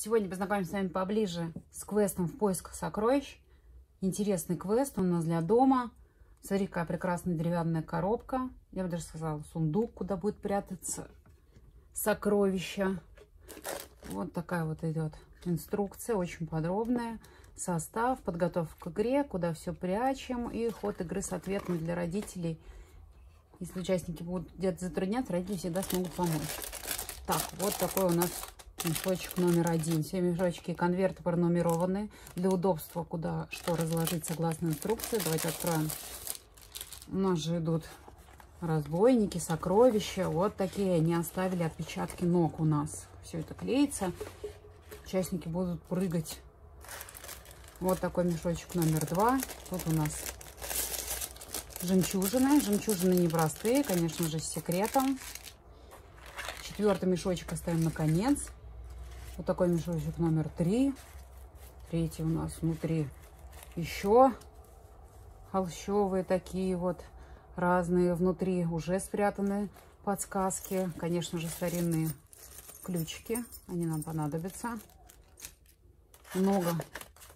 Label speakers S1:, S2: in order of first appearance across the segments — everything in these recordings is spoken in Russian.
S1: Сегодня познакомимся с вами поближе с квестом в поисках сокровищ. Интересный квест у нас для дома. Смотри, какая прекрасная деревянная коробка. Я бы даже сказала, сундук, куда будет прятаться сокровища. Вот такая вот идет инструкция, очень подробная. Состав, подготовка к игре, куда все прячем. И ход игры, соответственно, для родителей. Если участники будут где-то затрудняться, родители всегда смогут помочь. Так, вот такой у нас мешочек номер один. Все мешочки и конверты пронумерованы. Для удобства, куда что разложить согласно инструкции. Давайте откроем. У нас же идут разбойники, сокровища. Вот такие они оставили отпечатки ног у нас. Все это клеится. Участники будут прыгать. Вот такой мешочек номер два. Тут у нас жемчужины. Жемчужины непростые, конечно же, с секретом. Четвертый мешочек оставим на конец. Вот такой мешочек номер три. Третий у нас внутри еще холщовые такие вот разные. Внутри уже спрятаны подсказки. Конечно же, старинные ключики. Они нам понадобятся. Много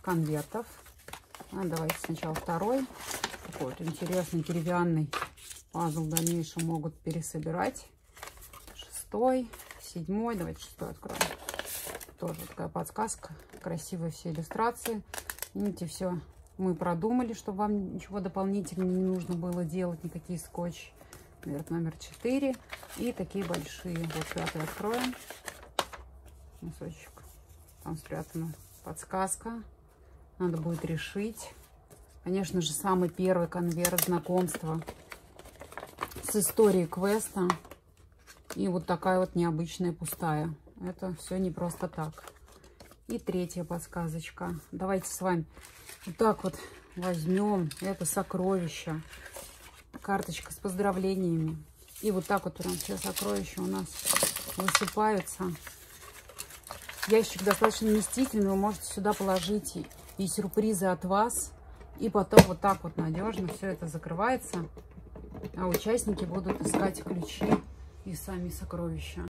S1: конвертов. А давайте сначала второй. Такой вот интересный деревянный пазл в дальнейшем могут пересобирать. Шестой, седьмой. Давайте шестой откроем. Тоже такая подсказка. Красивые все иллюстрации. Видите, все мы продумали, чтобы вам ничего дополнительно не нужно было делать. Никакие скотч. Конверт номер 4. И такие большие. Вот пятый откроем. Носочек. Там спрятана подсказка. Надо будет решить. Конечно же, самый первый конверт знакомства с историей квеста. И вот такая вот необычная пустая. Это все не просто так. И третья подсказочка. Давайте с вами вот так вот возьмем это сокровище. Карточка с поздравлениями. И вот так вот прям все сокровища у нас высыпаются. Ящик достаточно вместительный. Вы можете сюда положить и, сюрпризы от вас. И потом вот так вот надежно все это закрывается. А участники будут искать ключи и сами сокровища.